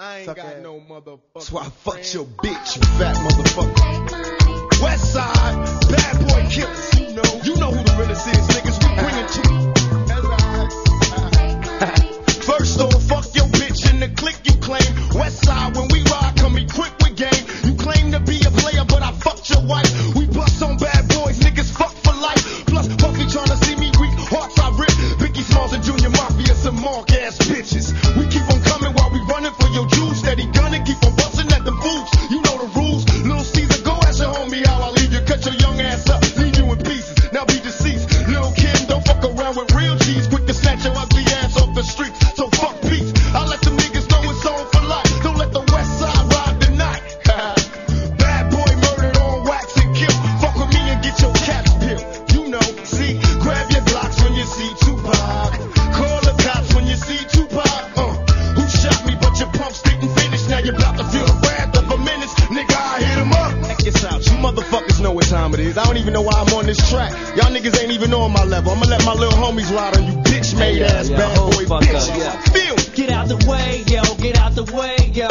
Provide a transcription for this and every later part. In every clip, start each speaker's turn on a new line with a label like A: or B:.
A: I ain't
B: Suck
A: got
B: ass.
A: no motherfucker.
B: That's why I fucked your bitch, you fat motherfucker. West side, bad boy killers. You know, you know who the realest is, niggas. We bring it to you. First off, fuck your bitch in the clique you claim. West side, when we ride, come equipped with game. You claim to be a player, but I fucked your wife. We bust on bad boys, niggas fuck for life. Plus, Puffy tryna see me weak, hearts I rip. Biggie Smalls and Junior Mafia, some mark ass bitches. Is. I don't even know why I'm on this track. Y'all niggas ain't even on my level. I'ma let my little homies ride on you bitch made ass
C: yeah,
B: bad boy
C: fuck
B: bitches.
C: up, yeah.
B: Feel.
C: Get out the way, yo, get out the way, yo.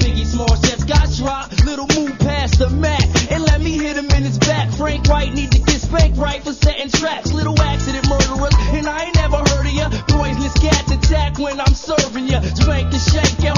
C: Biggie Smalls just got dropped. Little move past the mat and let me hit him in his back. Frank White need to get spanked right for setting traps. Little accident murderers, and I ain't never heard of ya. Poisonous cats attack when I'm serving ya. Spank and shake your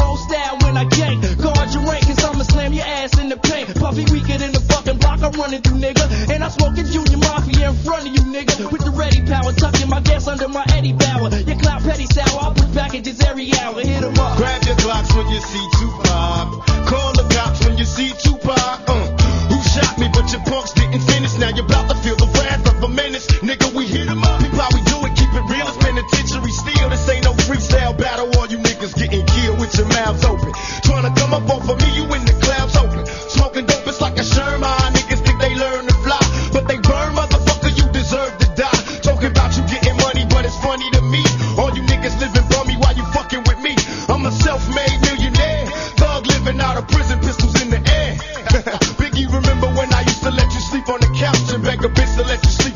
C: running through, nigga. And I'm smoking Junior Mafia in front of you, nigga. With the ready power, tucking my gas under my Eddie Bauer. Your clout petty sour, I'll put packages every hour. Hit 'em up.
B: Grab your Glocks when you see Tupac. Call the cops when you see Tupac. Uh, who shot me, but your punks didn't finish. Now you're about to feel the wrath of a menace. Nigga, we hit 'em up. People, how we do it, keep it real. It's penitentiary steel. This ain't no freestyle battle. All you niggas getting killed with your mouths open. Trying to come up off of me, you let you sleep.